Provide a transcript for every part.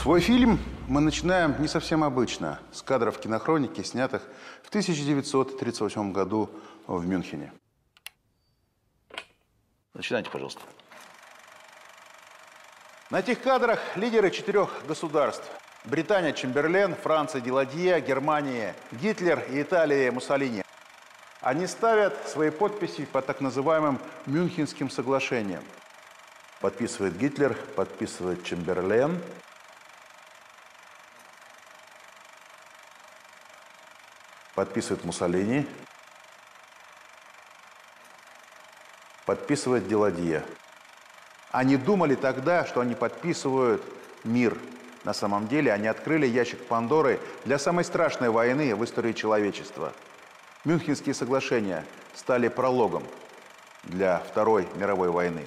Свой фильм мы начинаем не совсем обычно, с кадров кинохроники, снятых в 1938 году в Мюнхене. Начинайте, пожалуйста. На этих кадрах лидеры четырех государств. Британия Чемберлен, Франция Деладье, Германия Гитлер и Италия Муссолини. Они ставят свои подписи под так называемым Мюнхенским соглашением. Подписывает Гитлер, подписывает Чемберлен. Подписывает Муссолини. Подписывает Деладье. Они думали тогда, что они подписывают мир. На самом деле они открыли ящик Пандоры для самой страшной войны в истории человечества. Мюнхенские соглашения стали прологом для Второй мировой войны.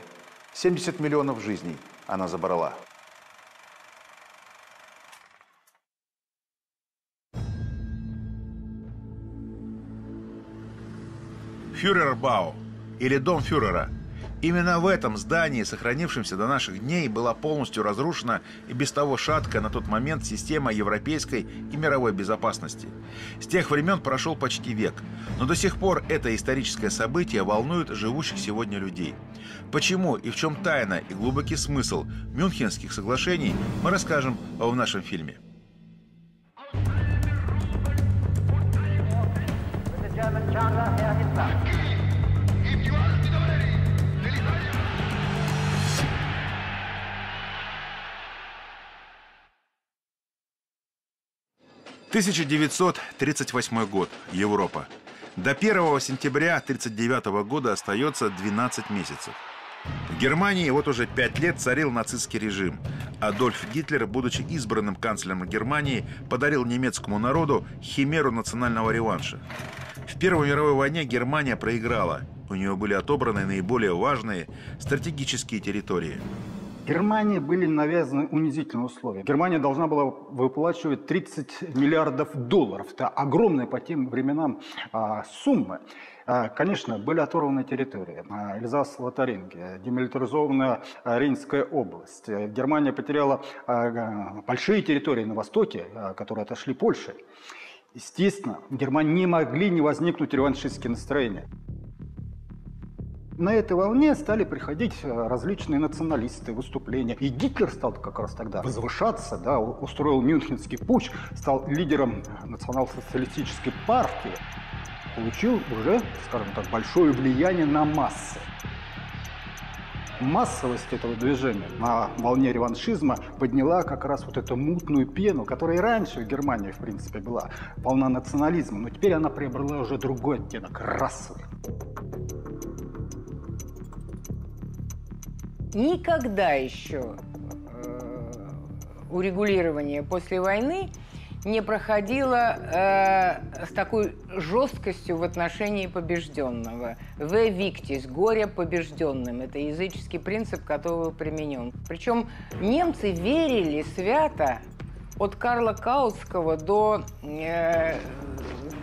70 миллионов жизней она забрала. Фюрербау или Дом фюрера – Именно в этом здании, сохранившемся до наших дней, была полностью разрушена и без того шаткая на тот момент система европейской и мировой безопасности. С тех времен прошел почти век, но до сих пор это историческое событие волнует живущих сегодня людей. Почему и в чем тайна и глубокий смысл Мюнхенских соглашений мы расскажем в нашем фильме. 1938 год. Европа. До 1 сентября 1939 года остается 12 месяцев. В Германии вот уже пять лет царил нацистский режим. Адольф Гитлер, будучи избранным канцлером Германии, подарил немецкому народу химеру национального реванша. В Первой мировой войне Германия проиграла. У нее были отобраны наиболее важные стратегические территории. Германии были навязаны унизительные условия. Германия должна была выплачивать 30 миллиардов долларов. Это огромные по тем временам а, суммы. А, конечно, были оторваны территории. А, Эльзас, Лотарингия, демилитаризованная а, Рейнская область. Германия потеряла а, большие территории на востоке, а, которые отошли Польше. Естественно, в Германии не могли не возникнуть реваншистские настроения. На этой волне стали приходить э, различные националисты, выступления. И Гитлер стал как раз тогда возвышаться, да, устроил Мюнхенский путь, стал лидером национал-социалистической партии. Получил уже, скажем так, большое влияние на массы. Массовость этого движения на волне реваншизма подняла как раз вот эту мутную пену, которая и раньше в Германии, в принципе, была волна национализма, но теперь она приобрела уже другой оттенок, расовый. Никогда еще э, урегулирование после войны не проходило э, с такой жесткостью в отношении побежденного. «Ve victis» – «горе побежденным». Это языческий принцип, который применен. Причем немцы верили свято от Карла Каутского до э,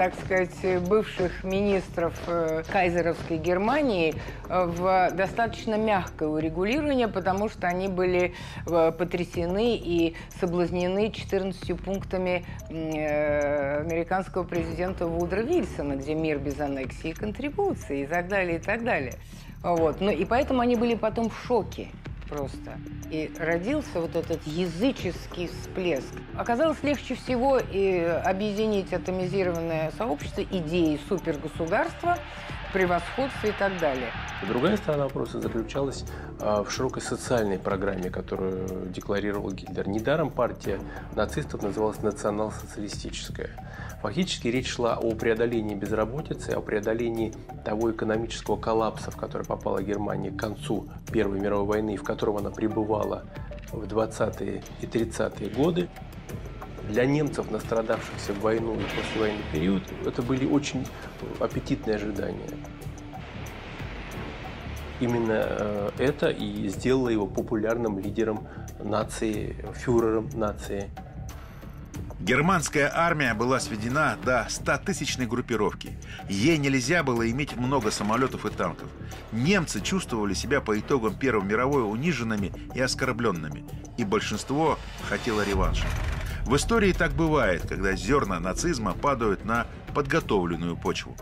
так сказать, бывших министров э, кайзеровской Германии э, в достаточно мягкое урегулирование, потому что они были э, потрясены и соблазнены 14 пунктами американского президента Вудра Вильсона, где мир без аннексии и контрибуции и так далее, и так далее. Вот. Ну, и поэтому они были потом в шоке просто. И родился вот этот языческий всплеск. Оказалось легче всего и объединить атомизированное сообщество идеей супергосударства, превосходства и так далее. Другая сторона вопроса заключалась а, в широкой социальной программе, которую декларировал Гитлер. Недаром партия нацистов называлась национал-социалистическая. Фактически речь шла о преодолении безработицы, о преодолении того экономического коллапса, в который попала Германия к концу Первой мировой войны, в котором она пребывала в 20-е и 30-е годы. Для немцев, настрадавшихся в войну и послевоенный период, это были очень аппетитные ожидания. Именно э, это и сделало его популярным лидером нации, фюрером нации. Германская армия была сведена до 100-тысячной группировки. Ей нельзя было иметь много самолетов и танков. Немцы чувствовали себя по итогам Первой мировой униженными и оскорбленными. И большинство хотело реванша. В истории так бывает, когда зерна нацизма падают на подготовленную почву.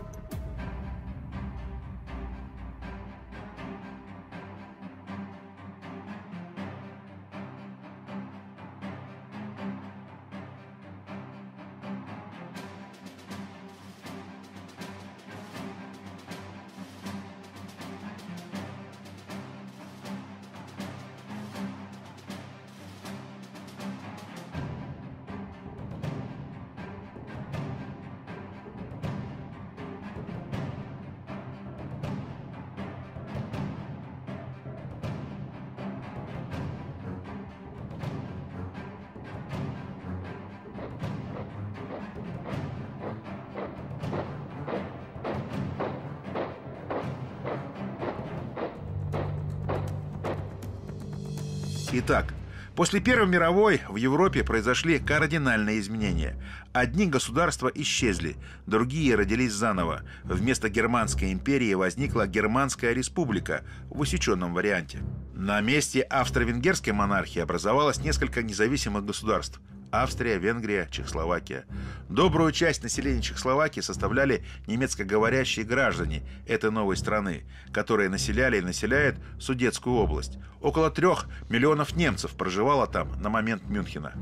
После Первой мировой в Европе произошли кардинальные изменения. Одни государства исчезли, другие родились заново. Вместо Германской империи возникла Германская республика в усеченном варианте. На месте австро-венгерской монархии образовалось несколько независимых государств – Австрия, Венгрия, Чехословакия. Добрую часть населения Чехословакии составляли немецкоговорящие граждане этой новой страны, которые населяли и населяют Судетскую область. Около трех миллионов немцев проживало там на момент Мюнхена.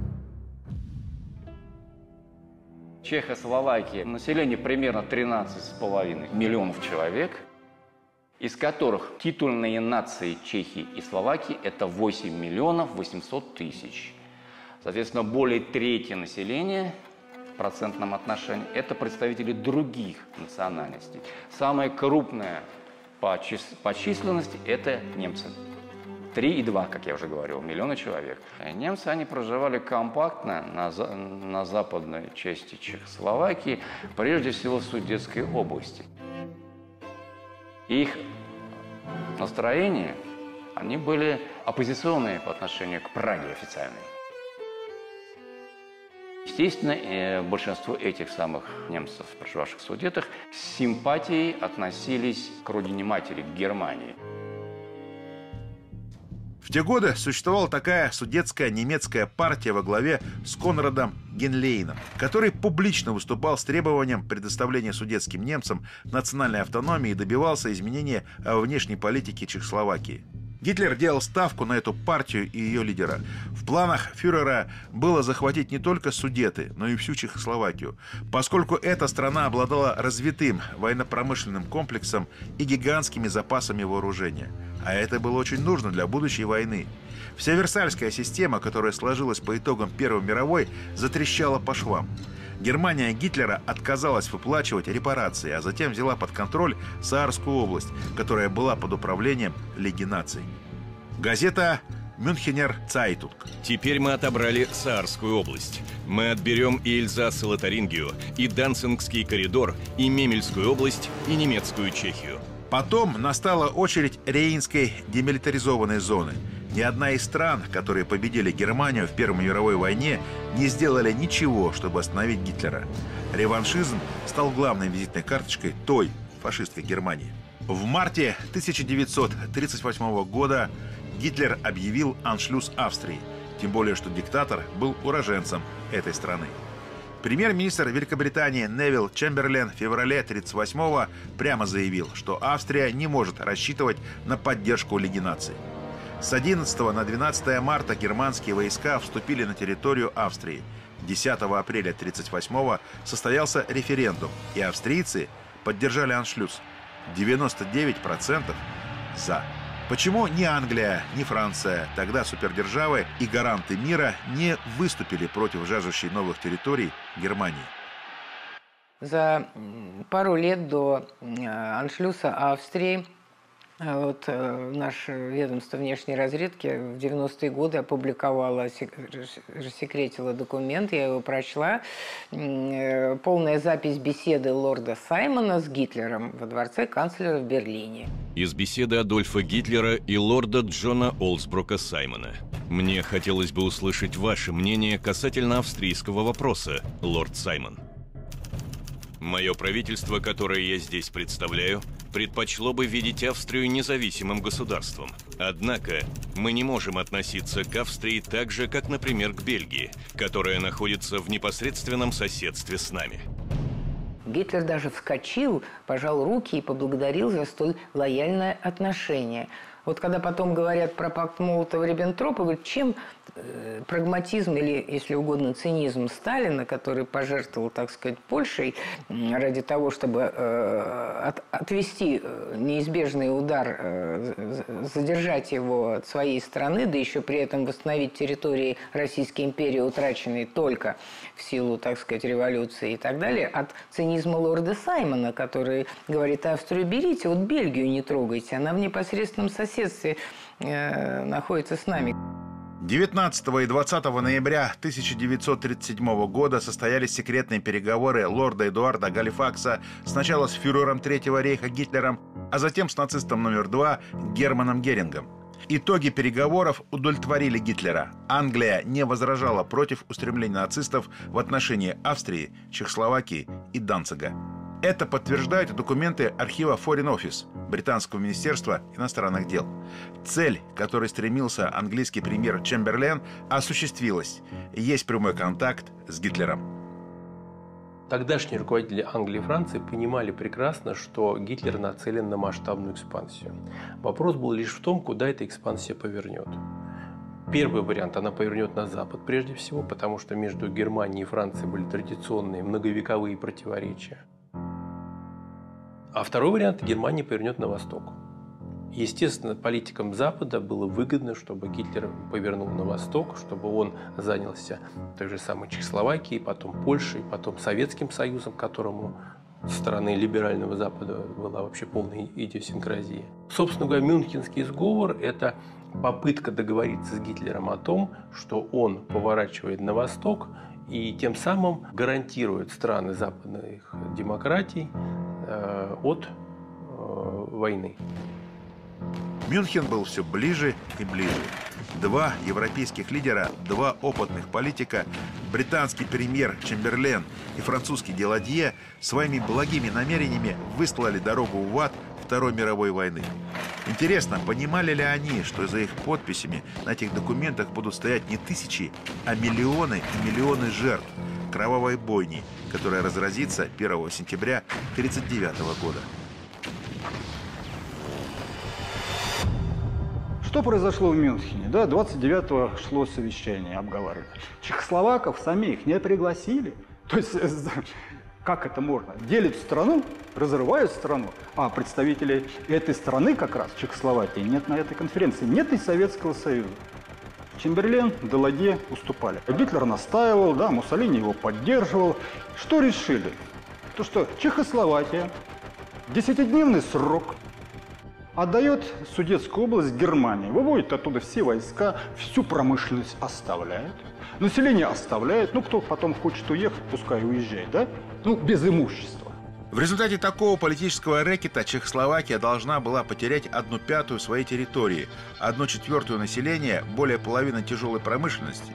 Чехословакия население примерно 13,5 миллионов человек, из которых титульные нации Чехии и Словакии – это 8 миллионов 800 тысяч. Соответственно, более трети населения в процентном отношении – это представители других национальностей. Самая крупная по, чис по численности – это немцы. 3,2, как я уже говорил, миллиона человек. Немцы, они проживали компактно на, на западной части Чехословакии, прежде всего в Судетской области. Их настроения, они были оппозиционные по отношению к Праге официальной. Естественно, э, большинство этих самых немцев, проживавших в Судетах, с симпатией относились к родине-матери, к Германии. В те годы существовала такая судетская немецкая партия во главе с Конрадом Генлейном, который публично выступал с требованием предоставления судетским немцам национальной автономии и добивался изменения внешней политики Чехословакии. Гитлер делал ставку на эту партию и ее лидера. В планах фюрера было захватить не только Судеты, но и всю Чехословакию, поскольку эта страна обладала развитым военно-промышленным комплексом и гигантскими запасами вооружения. А это было очень нужно для будущей войны. Вся Версальская система, которая сложилась по итогам Первой мировой, затрещала по швам. Германия Гитлера отказалась выплачивать репарации, а затем взяла под контроль Саарскую область, которая была под управлением Лиги наций. Газета Мюнхенер Цайтунг. Теперь мы отобрали Саарскую область. Мы отберем и Эльзас и Лотарингию, и Данцингский коридор, и Мемельскую область, и немецкую Чехию. Потом настала очередь Рейнской демилитаризованной зоны – ни одна из стран, которые победили Германию в Первой мировой войне, не сделали ничего, чтобы остановить Гитлера. Реваншизм стал главной визитной карточкой той фашистской Германии. В марте 1938 года Гитлер объявил аншлюз Австрии, тем более что диктатор был уроженцем этой страны. Премьер-министр Великобритании Невил Чемберлен в феврале 1938 прямо заявил, что Австрия не может рассчитывать на поддержку Лиги наций. С 11 на 12 марта германские войска вступили на территорию Австрии. 10 апреля 1938 состоялся референдум, и австрийцы поддержали аншлюз. 99% за. Почему ни Англия, ни Франция, тогда супердержавы и гаранты мира, не выступили против жаждущей новых территорий Германии? За пару лет до аншлюса Австрии вот э, наше ведомство внешней разведки в 90-е годы опубликовало, рассекретило документ, я его прочла. Э, полная запись беседы лорда Саймона с Гитлером во дворце канцлера в Берлине. Из беседы Адольфа Гитлера и лорда Джона Олсброка Саймона – Мне хотелось бы услышать ваше мнение касательно австрийского вопроса, лорд Саймон. Мое правительство, которое я здесь представляю, предпочло бы видеть Австрию независимым государством. Однако мы не можем относиться к Австрии так же, как, например, к Бельгии, которая находится в непосредственном соседстве с нами. Гитлер даже вскочил, пожал руки и поблагодарил за столь лояльное отношение. Вот когда потом говорят про пакт Молотова-Риббентропа, говорят, чем прагматизм или, если угодно, цинизм Сталина, который пожертвовал, так сказать, Польшей ради того, чтобы э, от, отвести э, неизбежный удар, э, задержать его от своей страны, да еще при этом восстановить территории Российской империи, утраченные только в силу, так сказать, революции и так далее, от цинизма лорда Саймона, который говорит, Австрию берите, вот Бельгию не трогайте, она в непосредственном соседстве э, находится с нами. 19 и 20 ноября 1937 года состоялись секретные переговоры лорда Эдуарда Галифакса сначала с фюрером Третьего рейха Гитлером, а затем с нацистом номер два Германом Герингом. Итоги переговоров удовлетворили Гитлера. Англия не возражала против устремлений нацистов в отношении Австрии, Чехословакии и Данцига. Это подтверждают документы архива Foreign Office Британского министерства иностранных дел. Цель, к которой стремился английский премьер Чемберлен, осуществилась. Есть прямой контакт с Гитлером. Тогдашние руководители Англии и Франции понимали прекрасно, что Гитлер нацелен на масштабную экспансию. Вопрос был лишь в том, куда эта экспансия повернет. Первый вариант, она повернет на Запад прежде всего, потому что между Германией и Францией были традиционные многовековые противоречия. А второй вариант – Германия повернет на восток. Естественно, политикам Запада было выгодно, чтобы Гитлер повернул на восток, чтобы он занялся той же самой Чехословакией, потом Польшей, потом Советским Союзом, которому со стороны либерального Запада была вообще полная идиосинкразия. Собственно говоря, Мюнхенский сговор – это попытка договориться с Гитлером о том, что он поворачивает на восток и тем самым гарантирует страны западных демократий от э, войны. Мюнхен был все ближе и ближе. Два европейских лидера, два опытных политика, британский премьер Чемберлен и французский Деладье своими благими намерениями выстлали дорогу в ад Второй мировой войны. Интересно, понимали ли они, что за их подписями на этих документах будут стоять не тысячи, а миллионы и миллионы жертв кровавой бойни, которая разразится 1 сентября 1939 года. Что произошло в Мюнхене? Да, 29-го шло совещание, обговаривали. Чехословаков самих не пригласили. То есть как это можно? Делят страну, разрывают страну, а представителей этой страны как раз, Чехословакии, нет на этой конференции. Нет и Советского Союза. Чемберлен, Деладье уступали. Гитлер настаивал, да, Муссолини его поддерживал. Что решили? То, что Чехословакия, десятидневный срок, отдает Судетскую область Германии, выводит оттуда все войска, всю промышленность оставляет. Население оставляет, ну кто потом хочет уехать, пускай уезжает, да? Ну, без имущества. В результате такого политического рэкета Чехословакия должна была потерять одну пятую своей территории, одну четвертую населения, более половины тяжелой промышленности.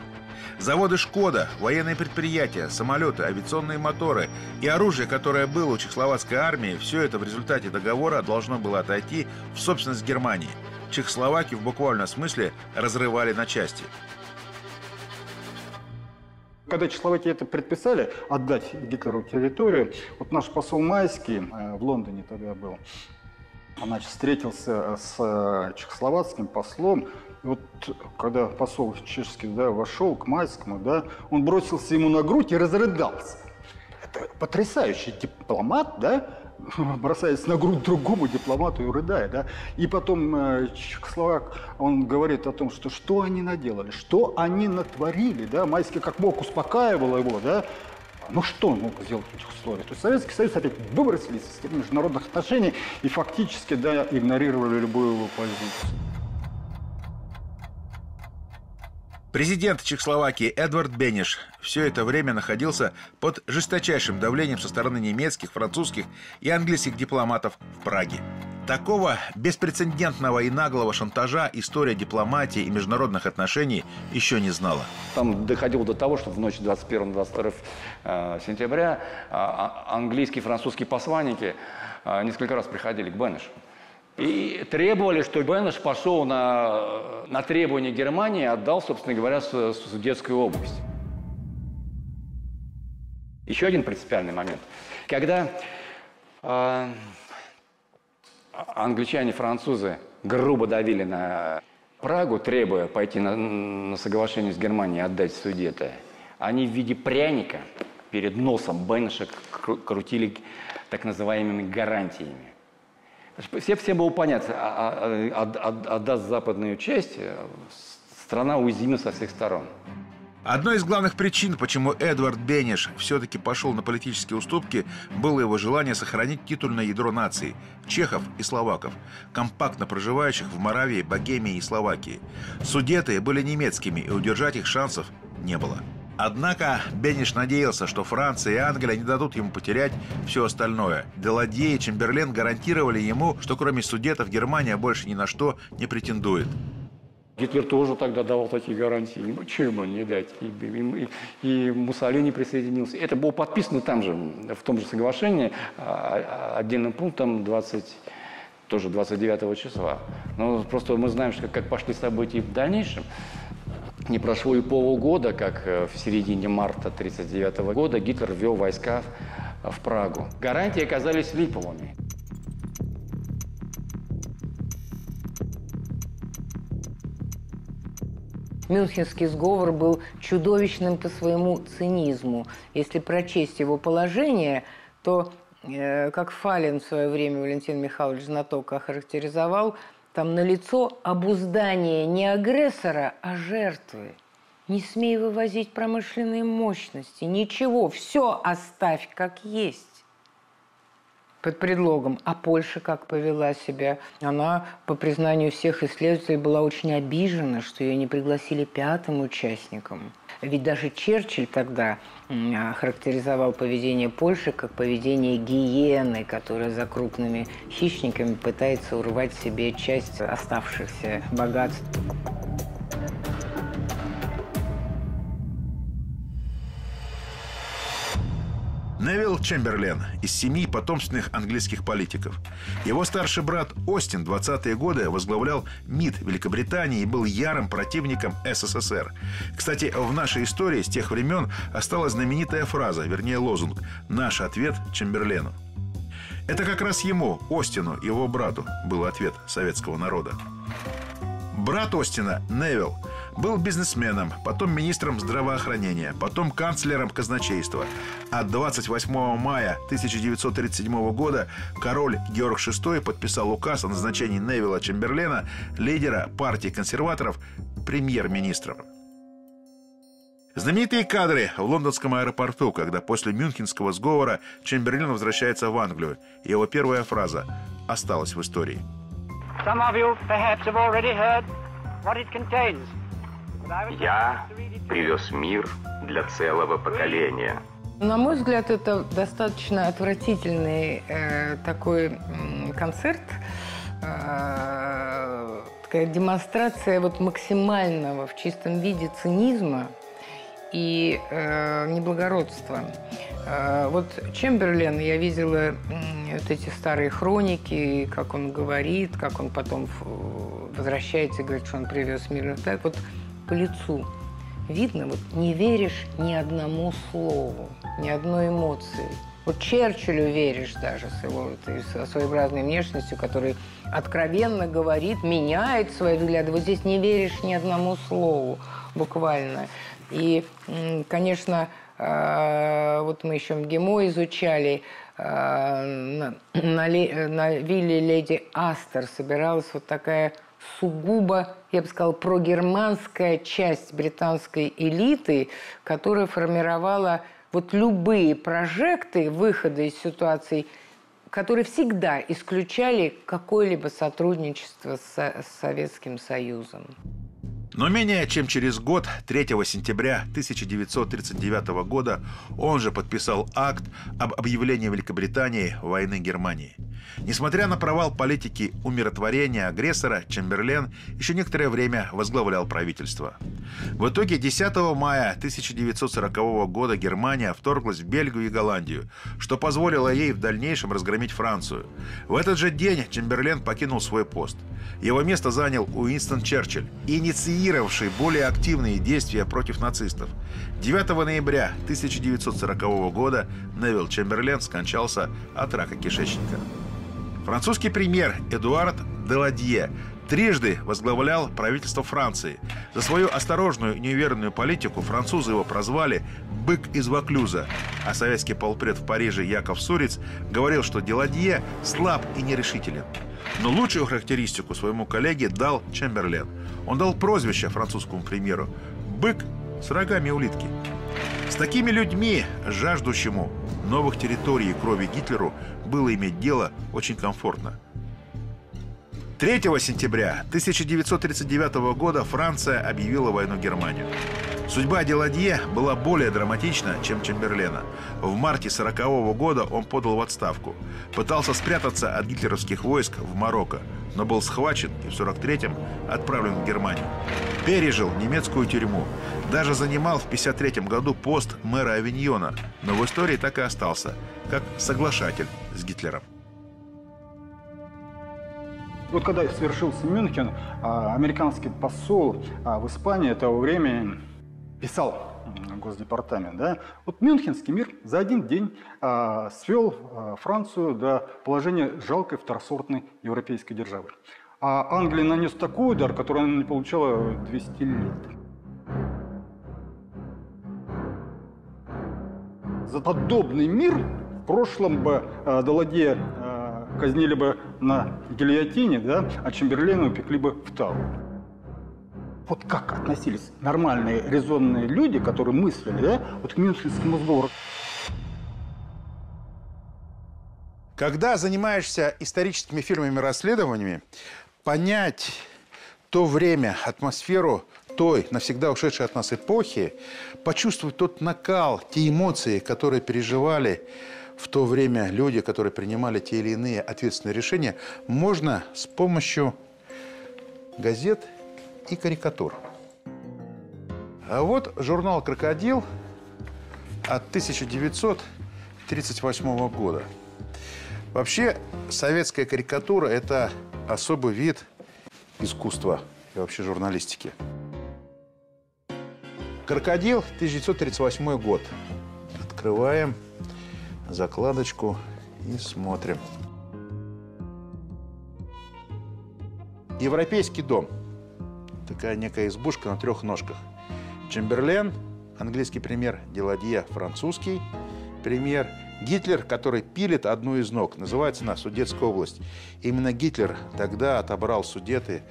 Заводы «Шкода», военные предприятия, самолеты, авиационные моторы и оружие, которое было у чехословацкой армии, все это в результате договора должно было отойти в собственность Германии. Чехословакию в буквальном смысле разрывали на части. Когда чехословаки это предписали, отдать Гитлеру территорию, вот наш посол Майский э, в Лондоне тогда был, он значит, встретился с э, чехословацким послом, вот когда посол чешский да, вошел к Майскому, да, он бросился ему на грудь и разрыдался. Это потрясающий дипломат, да, бросаясь на грудь другому дипломату и рыдая, да. И потом э, Чехословак, он говорит о том, что что они наделали, что они натворили, да. Майский как мог успокаивал его, да. Ну что он мог сделать в Чехословакии? То есть Советский Союз опять выбросили из системы международных отношений и фактически, да, игнорировали любую его позицию. Президент Чехословакии Эдвард Бенеш все это время находился под жесточайшим давлением со стороны немецких, французских и английских дипломатов в Праге. Такого беспрецедентного и наглого шантажа история дипломатии и международных отношений еще не знала. Там доходило до того, что в ночь 21-22 э, сентября а, а, английские и французские посланники э, несколько раз приходили к Бенешу. И требовали, что Бенеш пошел на, на требования Германии и отдал, собственно говоря, Судетскую область. Еще один принципиальный момент. Когда э, англичане, французы грубо давили на Прагу, требуя пойти на, на соглашение с Германией отдать Судеты, они в виде пряника перед носом Беннеша крутили так называемыми гарантиями. Все, все было понятно, а, а, а, отдаст западную часть, э, страна уязвима со всех сторон. Одной из главных причин, почему Эдвард Бенеш все-таки пошел на политические уступки, было его желание сохранить титульное ядро нации – чехов и словаков, компактно проживающих в Моравии, Богемии и Словакии. Судеты были немецкими, и удержать их шансов не было. Однако Бенеш надеялся, что Франция и Англия не дадут ему потерять все остальное. Деладье и Чемберлен гарантировали ему, что кроме судетов Германия больше ни на что не претендует. Гитлер тоже тогда давал такие гарантии. Чем он не дать? И, и, и Муссолини присоединился. Это было подписано там же, в том же соглашении, а, а, отдельным пунктом 20, тоже 29 числа. Но просто мы знаем, что как пошли события в дальнейшем. Не прошло и полугода, как э, в середине марта 1939 года Гитлер ввел войска в Прагу. Гарантии оказались липовыми. Мюнхенский сговор был чудовищным по своему цинизму. Если прочесть его положение, то, э, как Фалин в свое время Валентин Михайлович Знаток охарактеризовал, там налицо обуздание не агрессора, а жертвы. Не смей вывозить промышленные мощности, ничего, все оставь как есть под предлогом. А Польша как повела себя? Она, по признанию всех исследователей, была очень обижена, что ее не пригласили пятым участником. Ведь даже Черчилль тогда характеризовал поведение Польши как поведение гиены, которая за крупными хищниками пытается урвать себе часть оставшихся богатств. Невилл Чемберлен из семьи потомственных английских политиков. Его старший брат Остин 20-е годы возглавлял МИД Великобритании и был ярым противником СССР. Кстати, в нашей истории с тех времен осталась знаменитая фраза, вернее лозунг «Наш ответ Чемберлену». Это как раз ему, Остину, его брату, был ответ советского народа. Брат Остина, Невилл, был бизнесменом, потом министром здравоохранения, потом канцлером казначейства. А 28 мая 1937 года король Георг VI подписал указ о назначении Невилла Чемберлена, лидера партии консерваторов, премьер-министром. Знаменитые кадры в лондонском аэропорту, когда после Мюнхенского сговора Чемберлен возвращается в Англию. Его первая фраза осталась в истории. Some of you perhaps have already heard what it contains. Я привез мир для целого поколения. На мой взгляд, это достаточно отвратительный э, такой э, концерт, э, такая демонстрация вот максимального в чистом виде цинизма и э, неблагородства. Э, вот Чемберлен, я видела э, вот эти старые хроники, как он говорит, как он потом возвращается и говорит, что он привез мир. Так вот по лицу видно, вот не веришь ни одному слову, ни одной эмоции. Вот Черчиллю веришь даже с его с своеобразной внешностью, который откровенно говорит, меняет свои взгляды. Вот здесь не веришь ни одному слову буквально. И, конечно, э, вот мы еще МГИМО изучали, э, на, на, на вилле леди Астер собиралась вот такая сугубо, я бы сказала, прогерманская часть британской элиты, которая формировала вот любые прожекты выхода из ситуации, которые всегда исключали какое-либо сотрудничество с, Советским Союзом. Но менее чем через год, 3 сентября 1939 года, он же подписал акт об объявлении Великобритании войны Германии – Несмотря на провал политики умиротворения агрессора, Чемберлен еще некоторое время возглавлял правительство. В итоге 10 мая 1940 года Германия вторглась в Бельгию и Голландию, что позволило ей в дальнейшем разгромить Францию. В этот же день Чемберлен покинул свой пост. Его место занял Уинстон Черчилль, инициировавший более активные действия против нацистов. 9 ноября 1940 года Невил Чемберлен скончался от рака кишечника. Французский премьер Эдуард Деладье трижды возглавлял правительство Франции. За свою осторожную неуверенную политику французы его прозвали «бык из Ваклюза», а советский полпред в Париже Яков Суриц говорил, что Деладье слаб и нерешителен. Но лучшую характеристику своему коллеге дал Чемберлен. Он дал прозвище французскому премьеру «бык с рогами улитки». С такими людьми, жаждущему новых территорий и крови Гитлеру, было иметь дело очень комфортно. 3 сентября 1939 года Франция объявила войну Германию. Судьба Деладье была более драматична, чем Чемберлена. В марте 1940 года он подал в отставку. Пытался спрятаться от гитлеровских войск в Марокко, но был схвачен и в 1943-м отправлен в Германию. Пережил немецкую тюрьму. Даже занимал в 1953 году пост мэра Авиньона, но в истории так и остался, как соглашатель с Гитлером. Вот когда свершился Мюнхен, а, американский посол а, в Испании того времени писал Госдепартамент, да, вот Мюнхенский мир за один день а, свел а, Францию до положения жалкой второсортной европейской державы. А Англия нанес такой удар, который она не получала 200 лет. За подобный мир в прошлом бы а, Даладе а, казнили бы на гильотине, да, а Чемберлена упекли бы в Тау вот как относились нормальные резонные люди, которые мыслили, да, вот к Мюнхенскому сговору. Когда занимаешься историческими фильмами расследованиями, понять то время, атмосферу той навсегда ушедшей от нас эпохи, почувствовать тот накал, те эмоции, которые переживали в то время люди, которые принимали те или иные ответственные решения, можно с помощью газет и карикатур. А вот журнал «Крокодил» от 1938 года. Вообще, советская карикатура – это особый вид искусства и вообще журналистики. «Крокодил», 1938 год. Открываем закладочку и смотрим. Европейский дом – такая некая избушка на трех ножках. Чемберлен, английский премьер, Деладье, французский премьер, Гитлер, который пилит одну из ног, называется она Судетская область. Именно Гитлер тогда отобрал Судеты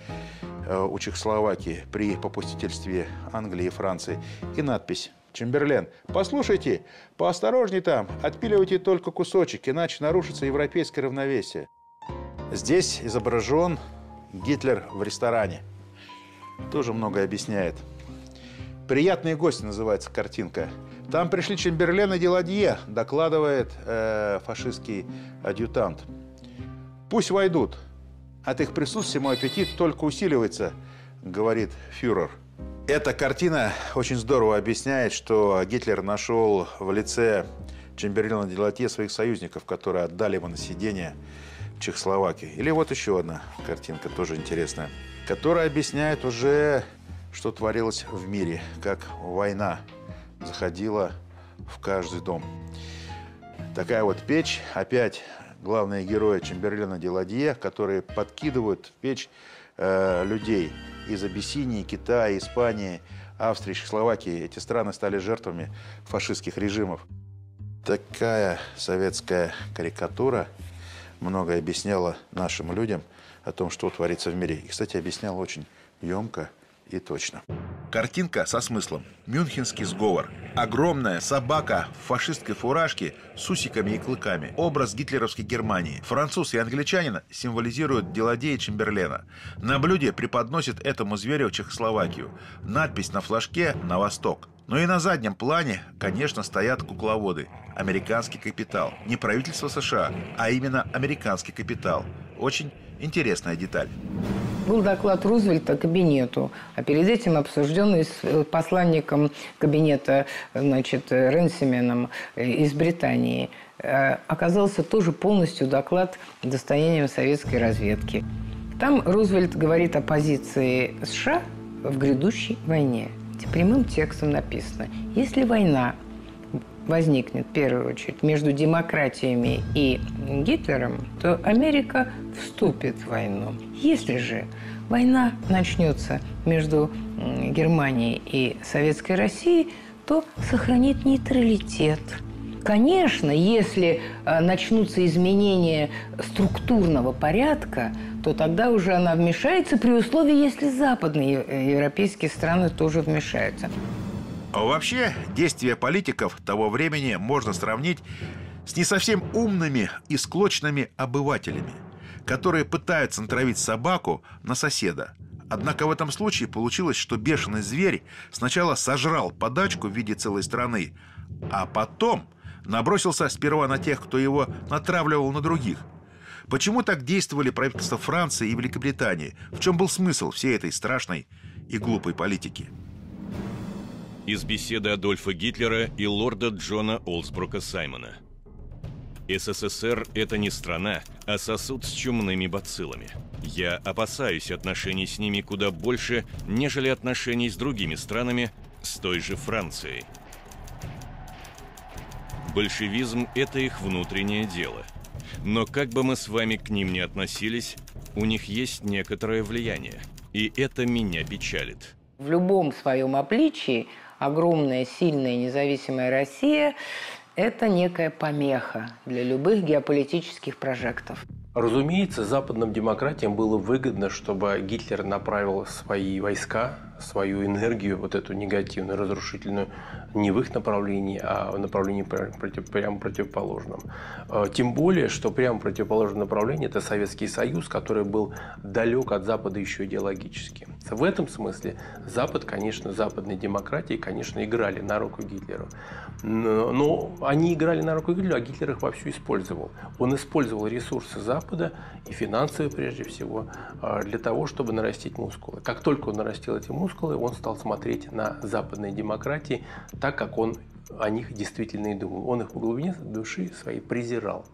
э, у Чехословакии при попустительстве Англии и Франции. И надпись Чемберлен, послушайте, поосторожней там, отпиливайте только кусочек, иначе нарушится европейское равновесие. Здесь изображен Гитлер в ресторане – тоже многое объясняет. «Приятные гости» называется картинка. Там пришли Чемберлен и Деладье, докладывает э, фашистский адъютант. «Пусть войдут. От их присутствия мой аппетит только усиливается», говорит фюрер. Эта картина очень здорово объясняет, что Гитлер нашел в лице Чемберлена Делатье своих союзников, которые отдали его на сидение Чехословакии. Или вот еще одна картинка, тоже интересная которая объясняет уже, что творилось в мире, как война заходила в каждый дом. Такая вот печь, опять главные герои Чемберлена Деладье, которые подкидывают в печь э, людей из Абиссинии, Китая, Испании, Австрии, Чехословакии. Эти страны стали жертвами фашистских режимов. Такая советская карикатура многое объясняла нашим людям – о том, что творится в мире. И, кстати, объяснял очень емко и точно. Картинка со смыслом. Мюнхенский сговор. Огромная собака в фашистской фуражке с усиками и клыками. Образ гитлеровской Германии. Француз и англичанин символизируют Деладея Чемберлена. На блюде преподносит этому зверю Чехословакию. Надпись на флажке «На восток». Но и на заднем плане, конечно, стоят кукловоды. Американский капитал. Не правительство США, а именно американский капитал. Очень интересная деталь. Был доклад Рузвельта кабинету, а перед этим обсужденный с э, посланником кабинета значит, Ренсименом э, из Британии. Э, оказался тоже полностью доклад достоянием советской разведки. Там Рузвельт говорит о позиции США в грядущей войне. Прямым текстом написано, если война возникнет в первую очередь между демократиями и Гитлером, то Америка вступит в войну. Если же война начнется между Германией и Советской Россией, то сохранит нейтралитет. Конечно, если э, начнутся изменения структурного порядка, то тогда уже она вмешается при условии, если западные э, европейские страны тоже вмешаются. А вообще, действия политиков того времени можно сравнить с не совсем умными и склочными обывателями, которые пытаются натравить собаку на соседа. Однако в этом случае получилось, что бешеный зверь сначала сожрал подачку в виде целой страны, а потом набросился сперва на тех, кто его натравливал на других. Почему так действовали правительства Франции и Великобритании? В чем был смысл всей этой страшной и глупой политики? Из беседы Адольфа Гитлера и лорда Джона Олсбрука Саймона. СССР – это не страна, а сосуд с чумными бациллами. Я опасаюсь отношений с ними куда больше, нежели отношений с другими странами, с той же Францией. Большевизм – это их внутреннее дело. Но как бы мы с вами к ним ни относились, у них есть некоторое влияние. И это меня печалит. В любом своем обличии огромная, сильная, независимая Россия – это некая помеха для любых геополитических прожектов. Разумеется, западным демократиям было выгодно, чтобы Гитлер направил свои войска, свою энергию, вот эту негативную, разрушительную, не в их направлении, а в направлении против, прямо противоположном. А, тем более, что прямо противоположное направление – это Советский Союз, который был далек от Запада еще идеологически. В этом смысле Запад, конечно, западные демократии, конечно, играли на руку Гитлеру. Но они играли на руку Гитлеру, а Гитлер их вовсю использовал. Он использовал ресурсы Запада, и финансовые прежде всего, а, для того, чтобы нарастить мускулы. Как только он нарастил эти мускулы, он стал смотреть на западные демократии так, как он о них действительно и думал. Он их в глубине души своей презирал.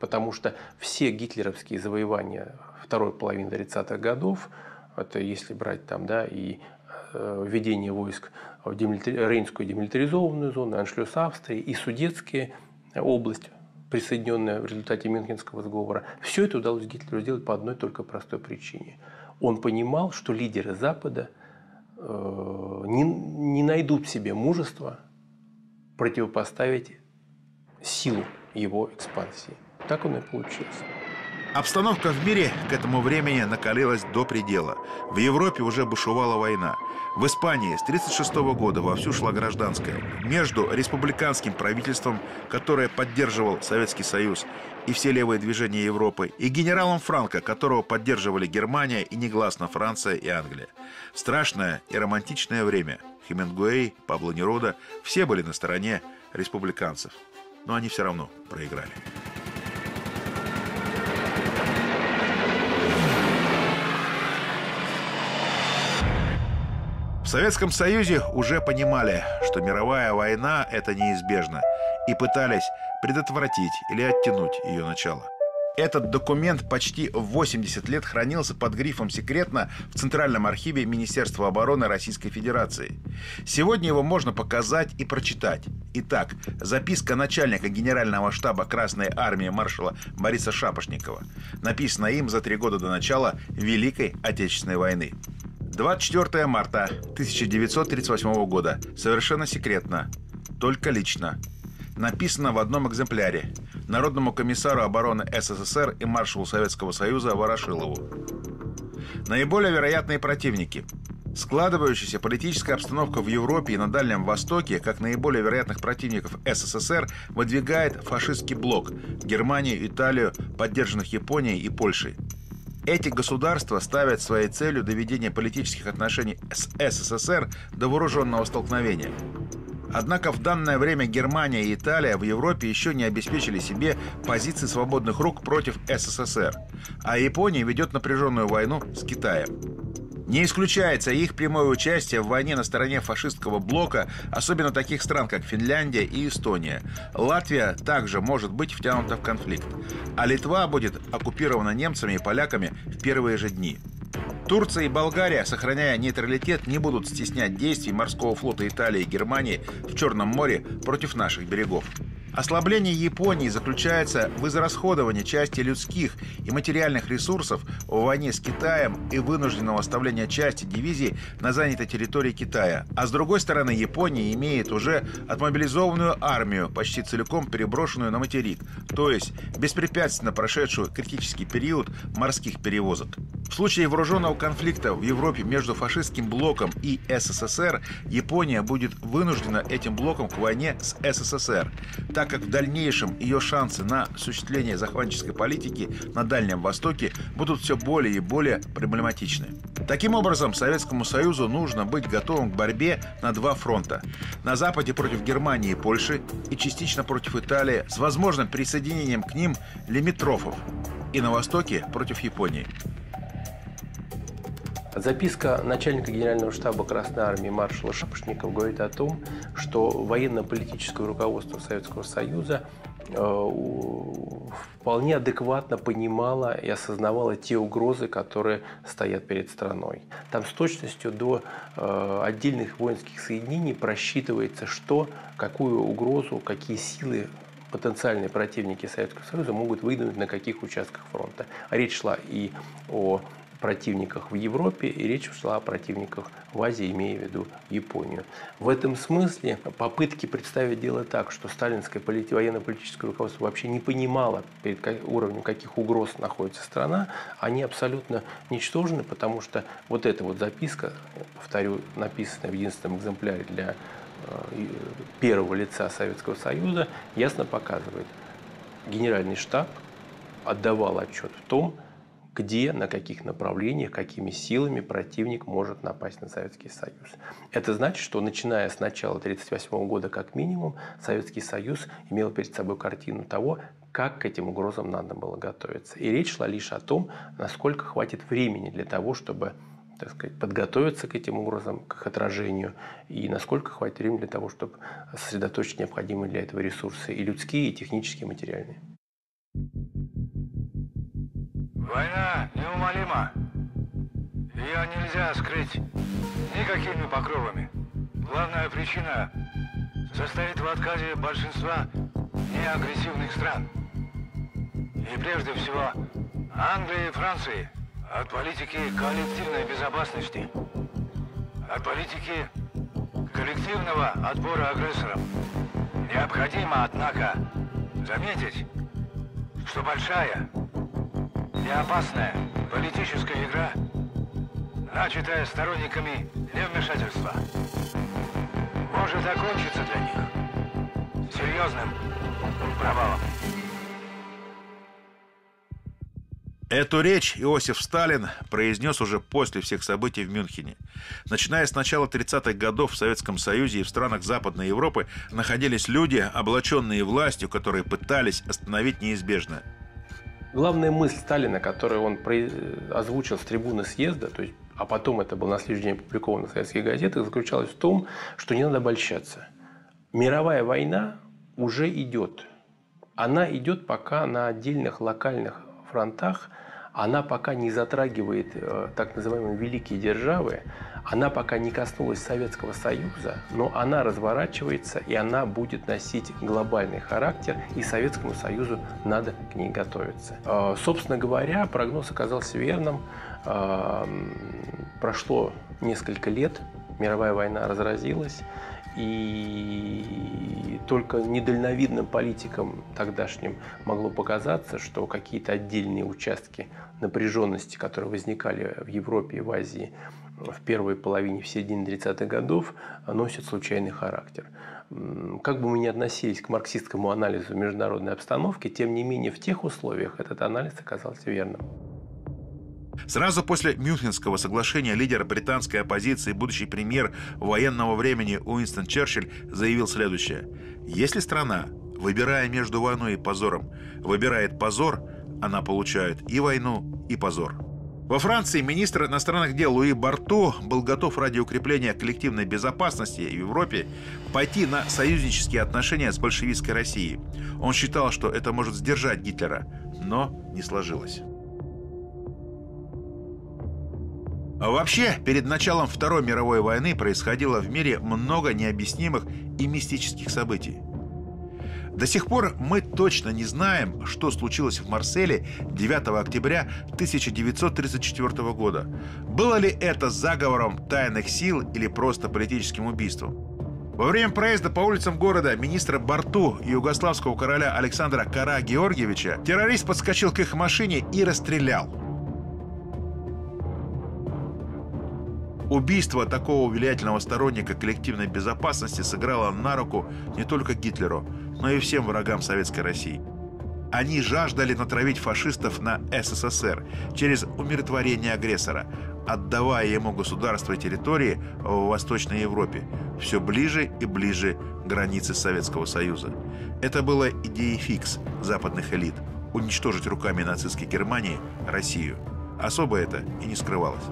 Потому что все гитлеровские завоевания второй половины 30-х годов, это если брать там, да, и э, введение войск в демилитари... Рейнскую демилитаризованную зону, аншлюс Австрии и Судетские область, присоединенная в результате Мюнхенского сговора, все это удалось Гитлеру сделать по одной только простой причине. Он понимал, что лидеры Запада э, не, не найдут в себе мужества противопоставить силу его экспансии. Так он и получился. Обстановка в мире к этому времени накалилась до предела. В Европе уже бушевала война. В Испании с 1936 года вовсю шла гражданская. Между республиканским правительством, которое поддерживал Советский Союз и все левые движения Европы, и генералом Франко, которого поддерживали Германия и негласно Франция и Англия. Страшное и романтичное время. Хемингуэй, Пабло Неруда – все были на стороне республиканцев. Но они все равно проиграли. В Советском Союзе уже понимали, что мировая война – это неизбежно, и пытались предотвратить или оттянуть ее начало. Этот документ почти 80 лет хранился под грифом «Секретно» в Центральном архиве Министерства обороны Российской Федерации. Сегодня его можно показать и прочитать. Итак, записка начальника Генерального штаба Красной Армии маршала Бориса Шапошникова, написана им за три года до начала Великой Отечественной войны. 24 марта 1938 года. Совершенно секретно. Только лично. Написано в одном экземпляре. Народному комиссару обороны СССР и маршалу Советского Союза Ворошилову. Наиболее вероятные противники. Складывающаяся политическая обстановка в Европе и на Дальнем Востоке как наиболее вероятных противников СССР выдвигает фашистский блок – Германию, Италию, поддержанных Японией и Польшей. Эти государства ставят своей целью доведение политических отношений с СССР до вооруженного столкновения. Однако в данное время Германия и Италия в Европе еще не обеспечили себе позиции свободных рук против СССР, а Япония ведет напряженную войну с Китаем. Не исключается их прямое участие в войне на стороне фашистского блока, особенно таких стран, как Финляндия и Эстония. Латвия также может быть втянута в конфликт. А Литва будет оккупирована немцами и поляками в первые же дни. Турция и Болгария, сохраняя нейтралитет, не будут стеснять действий морского флота Италии и Германии в Черном море против наших берегов. Ослабление Японии заключается в израсходовании части людских и материальных ресурсов в войне с Китаем и вынужденного оставления части дивизии на занятой территории Китая. А с другой стороны, Япония имеет уже отмобилизованную армию, почти целиком переброшенную на материк, то есть беспрепятственно прошедшую критический период морских перевозок. В случае вооруженного конфликта в Европе между фашистским блоком и СССР, Япония будет вынуждена этим блоком к войне с СССР. Так так как в дальнейшем ее шансы на осуществление захватнической политики на Дальнем Востоке будут все более и более проблематичны. Таким образом, Советскому Союзу нужно быть готовым к борьбе на два фронта. На Западе против Германии и Польши и частично против Италии с возможным присоединением к ним лимитрофов и на Востоке против Японии. Записка начальника Генерального штаба Красной Армии маршала Шапошникова говорит о том, что военно-политическое руководство Советского Союза э, вполне адекватно понимала и осознавала те угрозы, которые стоят перед страной. Там с точностью до э, отдельных воинских соединений просчитывается, что, какую угрозу, какие силы потенциальные противники Советского Союза могут выдвинуть на каких участках фронта. Речь шла и о противниках в Европе, и речь шла о противниках в Азии, имея в виду Японию. В этом смысле попытки представить дело так, что сталинское полит... военно-политическое руководство вообще не понимало, перед уровнем каких угроз находится страна, они абсолютно ничтожны, потому что вот эта вот записка, повторю, написанная в единственном экземпляре для э, первого лица Советского Союза, ясно показывает, генеральный штаб отдавал отчет в том, где, на каких направлениях, какими силами противник может напасть на Советский Союз. Это значит, что начиная с начала 1938 года как минимум, Советский Союз имел перед собой картину того, как к этим угрозам надо было готовиться. И речь шла лишь о том, насколько хватит времени для того, чтобы так сказать, подготовиться к этим угрозам, к их отражению, и насколько хватит времени для того, чтобы сосредоточить необходимые для этого ресурсы и людские, и технические, и материальные. Война неумолима. Ее нельзя скрыть никакими покровами. Главная причина состоит в отказе большинства неагрессивных стран. И прежде всего Англии и Франции от политики коллективной безопасности, от политики коллективного отбора агрессоров. Необходимо, однако, заметить, что большая и опасная политическая игра, начатая сторонниками невмешательства, может окончиться для них серьезным провалом. Эту речь Иосиф Сталин произнес уже после всех событий в Мюнхене. Начиная с начала 30-х годов в Советском Союзе и в странах Западной Европы находились люди, облаченные властью, которые пытались остановить неизбежное – Главная мысль Сталина, которую он озвучил с трибуны съезда, то есть, а потом это было на следующий день опубликовано в советских газетах, заключалась в том, что не надо обольщаться. Мировая война уже идет. Она идет пока на отдельных локальных фронтах, она пока не затрагивает э, так называемые великие державы, она пока не коснулась Советского Союза, но она разворачивается и она будет носить глобальный характер, и Советскому Союзу надо к ней готовиться. А, собственно говоря, прогноз оказался верным. А, прошло несколько лет, мировая война разразилась, и только недальновидным политикам тогдашним могло показаться, что какие-то отдельные участки напряженности, которые возникали в Европе и в Азии, в первой половине, в середине 30-х годов носит случайный характер. Как бы мы ни относились к марксистскому анализу международной обстановки, тем не менее в тех условиях этот анализ оказался верным. Сразу после Мюнхенского соглашения лидер британской оппозиции, будущий премьер военного времени Уинстон Черчилль заявил следующее. «Если страна, выбирая между войной и позором, выбирает позор, она получает и войну, и позор». Во Франции министр иностранных дел Луи Барто был готов ради укрепления коллективной безопасности в Европе пойти на союзнические отношения с большевистской Россией. Он считал, что это может сдержать Гитлера, но не сложилось. А вообще, перед началом Второй мировой войны происходило в мире много необъяснимых и мистических событий. До сих пор мы точно не знаем, что случилось в Марселе 9 октября 1934 года. Было ли это заговором тайных сил или просто политическим убийством? Во время проезда по улицам города министра Барту и югославского короля Александра Кара Георгиевича террорист подскочил к их машине и расстрелял. Убийство такого влиятельного сторонника коллективной безопасности сыграло на руку не только Гитлеру, но и всем врагам Советской России. Они жаждали натравить фашистов на СССР через умиротворение агрессора, отдавая ему государства и территории в Восточной Европе, все ближе и ближе к границе Советского Союза. Это было идеей фикс западных элит – уничтожить руками нацистской Германии Россию. Особо это и не скрывалось.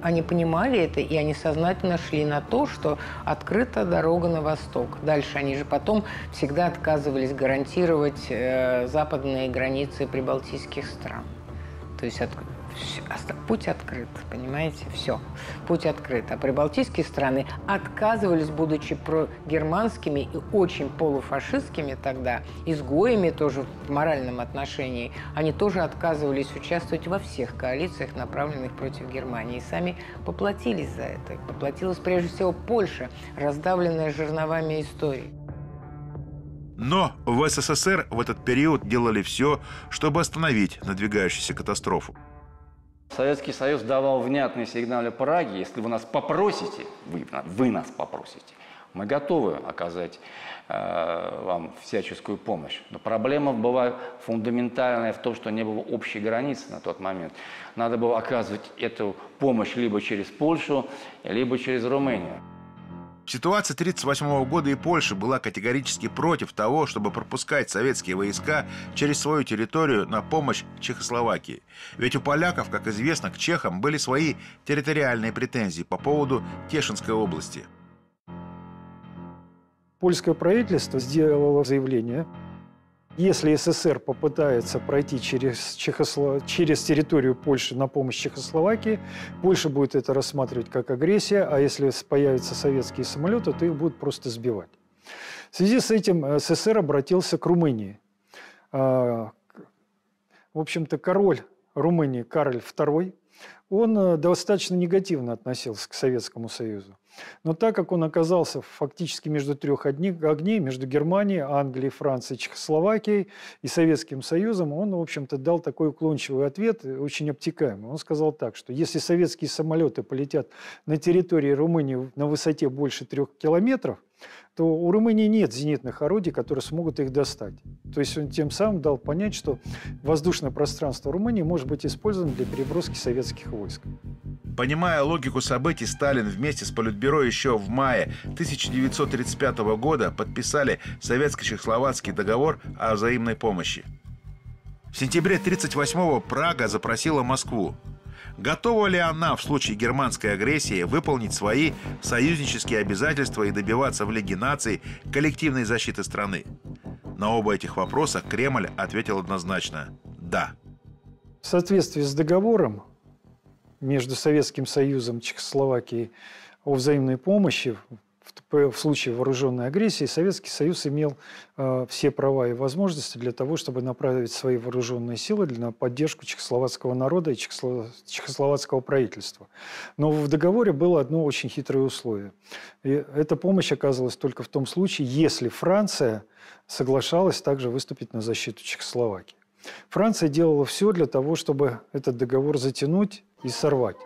Они понимали это, и они сознательно шли на то, что открыта дорога на восток. Дальше они же потом всегда отказывались гарантировать э, западные границы прибалтийских стран. То есть от, путь открыт, понимаете, все, путь открыт. А прибалтийские страны отказывались, будучи прогерманскими и очень полуфашистскими тогда, изгоями тоже в моральном отношении, они тоже отказывались участвовать во всех коалициях, направленных против Германии. И сами поплатились за это. Поплатилась прежде всего Польша, раздавленная жерновами истории. Но в СССР в этот период делали все, чтобы остановить надвигающуюся катастрофу. Советский Союз давал внятные сигналы Праге, если вы нас попросите, вы, вы нас попросите, мы готовы оказать э, вам всяческую помощь. Но проблема была фундаментальная в том, что не было общей границы на тот момент. Надо было оказывать эту помощь либо через Польшу, либо через Румынию. Ситуация 1938 года и Польша была категорически против того, чтобы пропускать советские войска через свою территорию на помощь Чехословакии. Ведь у поляков, как известно, к чехам были свои территориальные претензии по поводу Тешинской области. Польское правительство сделало заявление если СССР попытается пройти через, Чехослов... через территорию Польши на помощь Чехословакии, Польша будет это рассматривать как агрессия, а если появятся советские самолеты, то их будут просто сбивать. В связи с этим СССР обратился к Румынии. А, в общем-то, король Румынии Карль II, он э, достаточно негативно относился к Советскому Союзу. Но так как он оказался фактически между трех огней, между Германией, Англией, Францией, Чехословакией и Советским Союзом, он, в общем-то, дал такой уклончивый ответ, очень обтекаемый. Он сказал так, что если советские самолеты полетят на территории Румынии на высоте больше трех километров, то у Румынии нет зенитных орудий, которые смогут их достать. То есть он тем самым дал понять, что воздушное пространство Румынии может быть использовано для переброски советских войск. Понимая логику событий, Сталин вместе с Политбюро еще в мае 1935 года подписали Советско-Чехословацкий договор о взаимной помощи. В сентябре 1938-го Прага запросила Москву Готова ли она в случае германской агрессии выполнить свои союзнические обязательства и добиваться в Лиге наций коллективной защиты страны? На оба этих вопроса Кремль ответил однозначно – да. В соответствии с договором между Советским Союзом и Чехословакией о взаимной помощи в случае вооруженной агрессии Советский Союз имел э, все права и возможности для того, чтобы направить свои вооруженные силы для поддержку чехословацкого народа и чехословацкого правительства. Но в договоре было одно очень хитрое условие. И эта помощь оказывалась только в том случае, если Франция соглашалась также выступить на защиту Чехословакии. Франция делала все для того, чтобы этот договор затянуть и сорвать.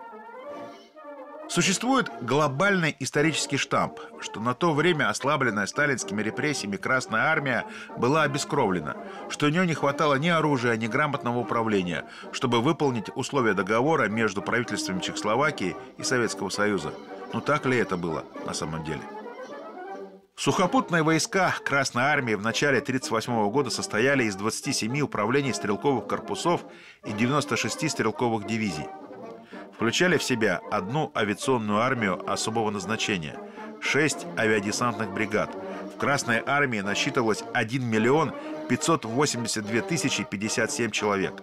Существует глобальный исторический штамп, что на то время ослабленная сталинскими репрессиями Красная Армия была обескровлена, что у нее не хватало ни оружия, ни грамотного управления, чтобы выполнить условия договора между правительствами Чехословакии и Советского Союза. Но так ли это было на самом деле? Сухопутные войска Красной Армии в начале 1938 года состояли из 27 управлений стрелковых корпусов и 96 стрелковых дивизий – включали в себя одну авиационную армию особого назначения, шесть авиадесантных бригад. В Красной армии насчитывалось 1 миллион 582 тысячи 57 человек.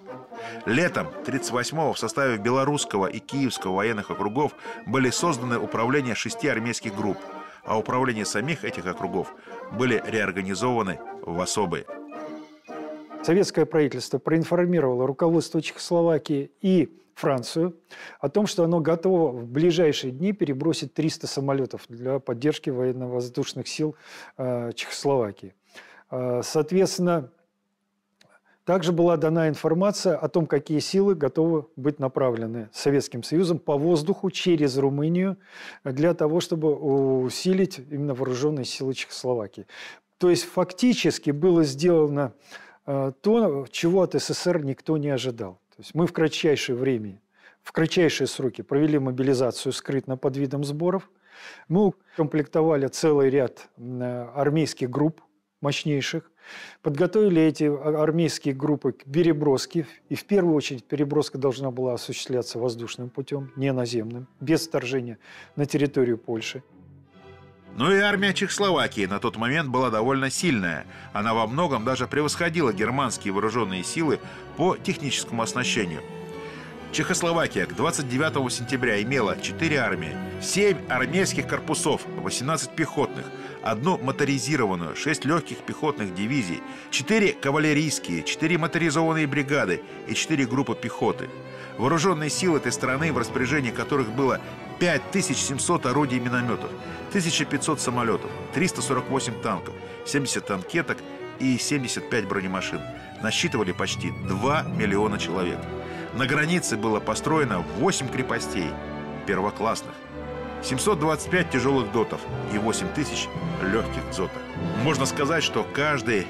Летом 1938-го в составе Белорусского и Киевского военных округов были созданы управления шести армейских групп, а управления самих этих округов были реорганизованы в особые. Советское правительство проинформировало руководство Чехословакии и Францию о том, что оно готово в ближайшие дни перебросить 300 самолетов для поддержки военно-воздушных сил э, Чехословакии. Э, соответственно, также была дана информация о том, какие силы готовы быть направлены Советским Союзом по воздуху через Румынию для того, чтобы усилить именно вооруженные силы Чехословакии. То есть фактически было сделано э, то, чего от СССР никто не ожидал. То есть мы в кратчайшее время, в кратчайшие сроки провели мобилизацию скрытно под видом сборов. Мы комплектовали целый ряд армейских групп мощнейших, подготовили эти армейские группы к переброске. И в первую очередь переброска должна была осуществляться воздушным путем, не наземным, без вторжения на территорию Польши. Но и армия Чехословакии на тот момент была довольно сильная. Она во многом даже превосходила германские вооруженные силы по техническому оснащению. Чехословакия к 29 сентября имела 4 армии, 7 армейских корпусов, 18 пехотных, одну моторизированную, 6 легких пехотных дивизий, 4 кавалерийские, 4 моторизованные бригады и 4 группы пехоты. Вооруженные силы этой страны, в распоряжении которых было 5700 орудий и минометов, 1500 самолетов, 348 танков, 70 танкеток и 75 бронемашин. Насчитывали почти 2 миллиона человек. На границе было построено 8 крепостей первоклассных, 725 тяжелых дотов и 8 тысяч легких дзотов. Можно сказать, что каждый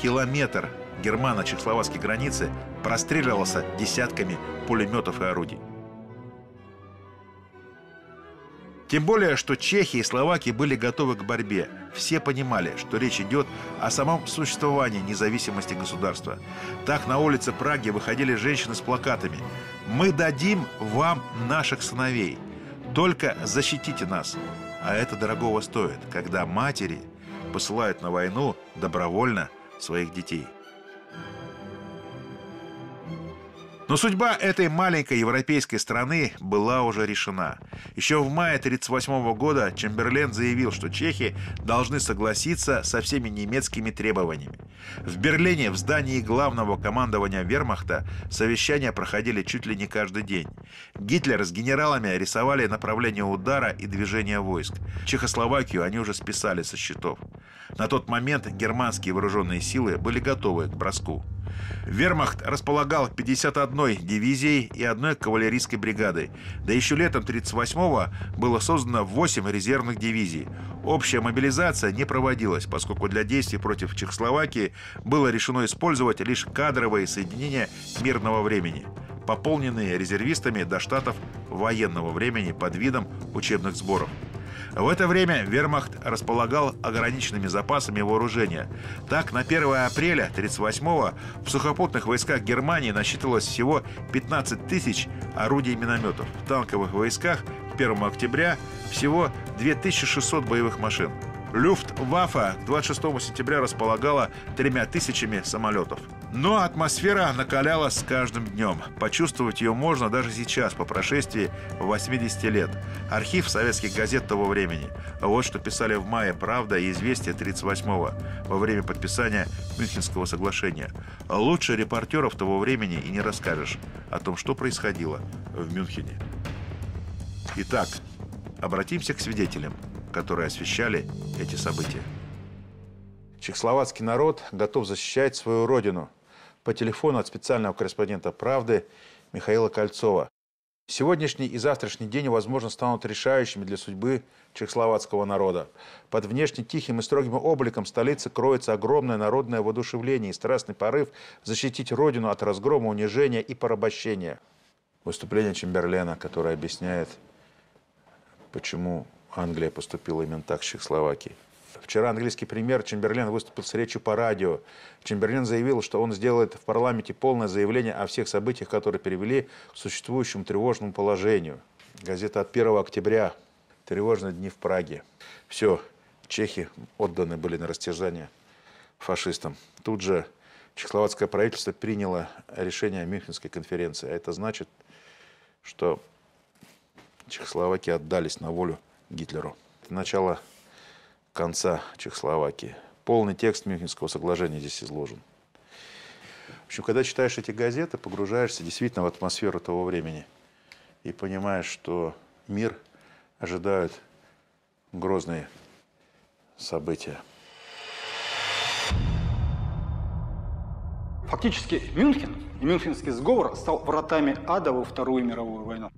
километр германо-чехословацкой границы простреливался десятками пулеметов и орудий. Тем более, что Чехия и Словакия были готовы к борьбе. Все понимали, что речь идет о самом существовании независимости государства. Так на улице Праги выходили женщины с плакатами «Мы дадим вам наших сыновей, только защитите нас». А это дорогого стоит, когда матери посылают на войну добровольно своих детей. Но судьба этой маленькой европейской страны была уже решена. Еще в мае 1938 года Чемберлен заявил, что чехи должны согласиться со всеми немецкими требованиями. В Берлине, в здании главного командования вермахта, совещания проходили чуть ли не каждый день. Гитлер с генералами рисовали направление удара и движения войск. Чехословакию они уже списали со счетов. На тот момент германские вооруженные силы были готовы к броску. Вермахт располагал 51 дивизией и одной кавалерийской бригадой. Да еще летом 1938-го было создано 8 резервных дивизий. Общая мобилизация не проводилась, поскольку для действий против Чехословакии было решено использовать лишь кадровые соединения мирного времени, пополненные резервистами до штатов военного времени под видом учебных сборов. В это время вермахт располагал ограниченными запасами вооружения. Так, на 1 апреля 1938-го в сухопутных войсках Германии насчитывалось всего 15 тысяч орудий и минометов. В танковых войсках к 1 октября всего 2600 боевых машин. Люфтваффе 26 сентября располагала тремя тысячами самолетов. Но атмосфера накалялась с каждым днем. Почувствовать ее можно даже сейчас, по прошествии 80 лет. Архив советских газет того времени. Вот что писали в мае «Правда» и «Известия» 38-го во время подписания Мюнхенского соглашения. Лучше репортеров того времени и не расскажешь о том, что происходило в Мюнхене. Итак, обратимся к свидетелям – которые освещали эти события. Чехословацкий народ готов защищать свою родину. По телефону от специального корреспондента «Правды» Михаила Кольцова. Сегодняшний и завтрашний день, возможно, станут решающими для судьбы чехословацкого народа. Под внешне тихим и строгим обликом столицы кроется огромное народное воодушевление и страстный порыв защитить родину от разгрома, унижения и порабощения. Выступление Чемберлена, которое объясняет, почему Англия поступила именно так с Чехословакией. Вчера английский премьер Чемберлен выступил с речью по радио. Чемберлен заявил, что он сделает в парламенте полное заявление о всех событиях, которые привели к существующему тревожному положению. Газета от 1 октября. Тревожные дни в Праге. Все, чехи отданы были на растерзание фашистам. Тут же чехословацкое правительство приняло решение о Мюнхенской конференции. А это значит, что Чехословакии отдались на волю Гитлеру. Это начало конца Чехословакии. Полный текст Мюнхенского соглашения здесь изложен. В общем, когда читаешь эти газеты, погружаешься действительно в атмосферу того времени и понимаешь, что мир ожидают грозные события. Фактически Мюнхен и Мюнхенский сговор стал вратами ада во Вторую мировую войну.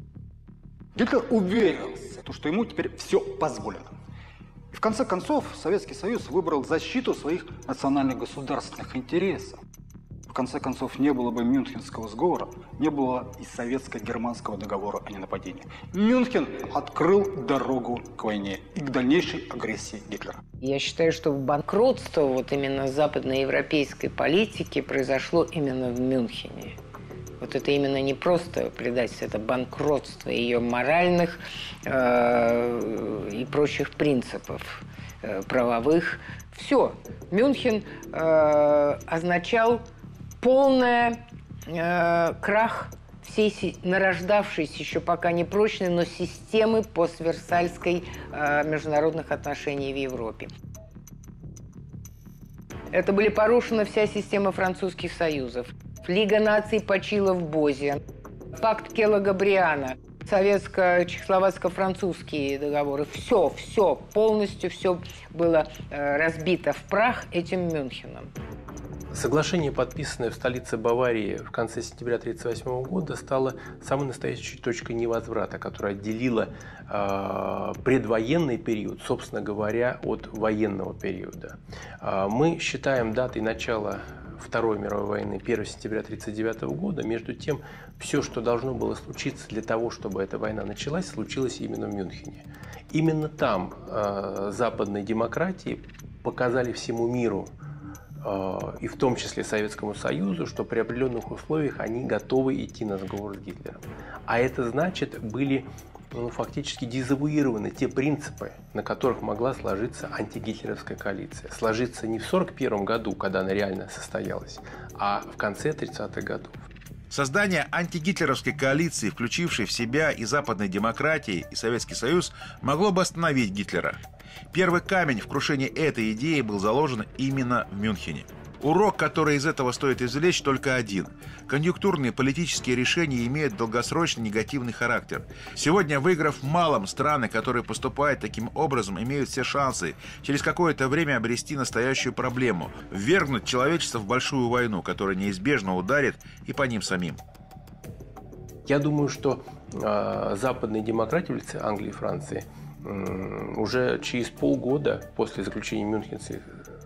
Гитлер уверился, что ему теперь все позволено. И в конце концов Советский Союз выбрал защиту своих национальных государственных интересов. В конце концов, не было бы Мюнхенского сговора, не было и советско-германского договора о ненападении. Мюнхен открыл дорогу к войне и к дальнейшей агрессии Гитлера. Я считаю, что банкротство вот именно западноевропейской политики произошло именно в Мюнхене. Вот это именно не просто предательство, это банкротство ее моральных э, и прочих принципов э, правовых. Все. Мюнхен э, означал полный э, крах всей нарождавшейся, еще пока не прочной, но системы постверсальской э, международных отношений в Европе. Это были порушена вся система французских союзов. Лига наций почила в Бозе. Пакт Кела Габриана. Советско-чехословацко-французские договоры. Все, все, полностью все было э, разбито в прах этим Мюнхеном. Соглашение, подписанное в столице Баварии в конце сентября 1938 года, стало самой настоящей точкой невозврата, которая отделила э, предвоенный период, собственно говоря, от военного периода. Э, мы считаем датой начала Второй мировой войны 1 сентября 1939 года. Между тем, все, что должно было случиться для того, чтобы эта война началась, случилось именно в Мюнхене. Именно там э, западные демократии показали всему миру, э, и в том числе Советскому Союзу, что при определенных условиях они готовы идти на сговор с Гитлером. А это значит, были ну, фактически дезавуированы те принципы, на которых могла сложиться антигитлеровская коалиция. Сложиться не в 1941 году, когда она реально состоялась, а в конце 30-х годов. Создание антигитлеровской коалиции, включившей в себя и западные демократии, и Советский Союз, могло бы остановить Гитлера. Первый камень в крушении этой идеи был заложен именно в Мюнхене – Урок, который из этого стоит извлечь, только один. Конъюнктурные политические решения имеют долгосрочный негативный характер. Сегодня, выиграв малом, страны, которые поступают таким образом, имеют все шансы через какое-то время обрести настоящую проблему – ввергнуть человечество в большую войну, которая неизбежно ударит и по ним самим. Я думаю, что э, западные демократии Англии и Франции уже через полгода после заключения Мюнхенских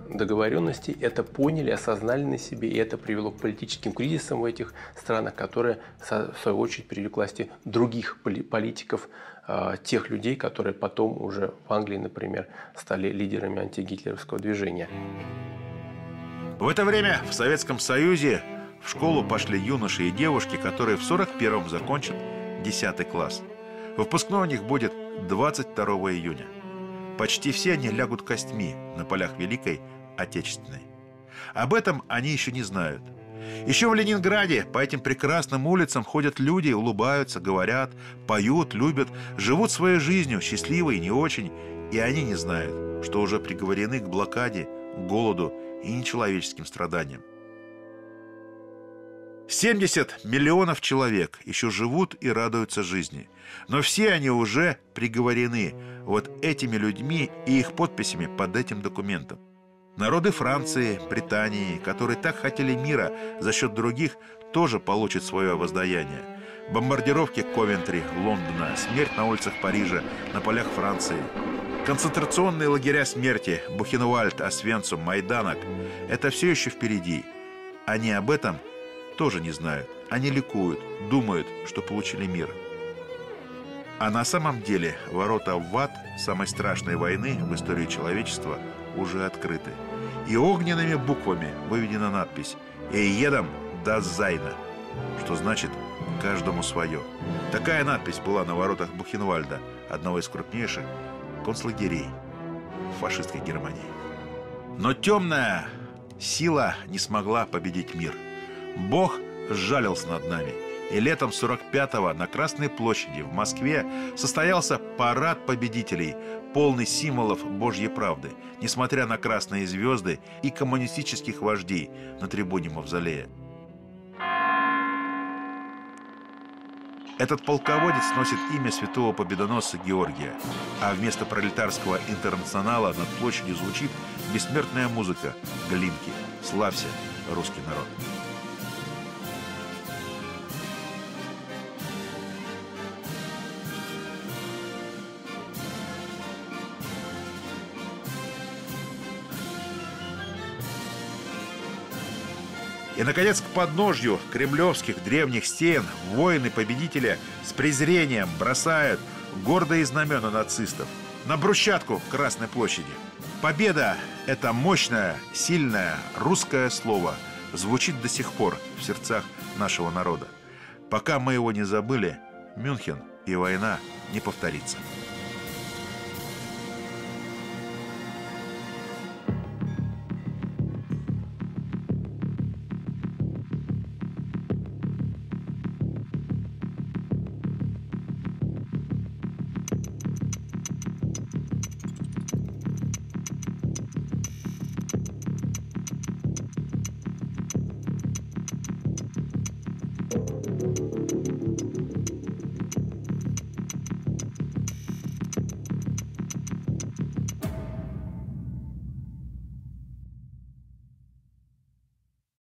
договоренностей это поняли, осознали на себе, и это привело к политическим кризисам в этих странах, которые, в свою очередь, привели к власти других политиков, а, тех людей, которые потом уже в Англии, например, стали лидерами антигитлеровского движения. В это время в Советском Союзе в школу пошли юноши и девушки, которые в 41-м закончат 10 класс. Выпускной у них будет 22 июня. Почти все они лягут костьми на полях Великой Отечественной. Об этом они еще не знают. Еще в Ленинграде по этим прекрасным улицам ходят люди, улыбаются, говорят, поют, любят, живут своей жизнью, счастливой и не очень, и они не знают, что уже приговорены к блокаде, голоду и нечеловеческим страданиям. 70 миллионов человек еще живут и радуются жизни. Но все они уже приговорены вот этими людьми и их подписями под этим документом. Народы Франции, Британии, которые так хотели мира за счет других, тоже получат свое воздаяние. Бомбардировки Ковентри, Лондона, смерть на улицах Парижа, на полях Франции. Концентрационные лагеря смерти, Бухенвальд, Освенцум, Майданок – это все еще впереди. Они об этом тоже не знают. Они ликуют, думают, что получили мир. А на самом деле ворота в ад самой страшной войны в истории человечества уже открыты. И огненными буквами выведена надпись «Эйедам да Зайна», что значит «каждому свое». Такая надпись была на воротах Бухенвальда, одного из крупнейших концлагерей фашистской Германии. Но темная сила не смогла победить мир. Бог сжалился над нами – и летом 45-го на Красной площади в Москве состоялся парад победителей, полный символов Божьей правды, несмотря на красные звезды и коммунистических вождей на трибуне Мавзолея. Этот полководец носит имя святого победоносца Георгия, а вместо пролетарского интернационала над площадью звучит бессмертная музыка Глинки «Славься, русский народ». И, наконец, к подножью кремлевских древних стен воины-победители с презрением бросают гордые знамена нацистов на брусчатку Красной площади. Победа – это мощное, сильное русское слово, звучит до сих пор в сердцах нашего народа. Пока мы его не забыли, Мюнхен и война не повторится.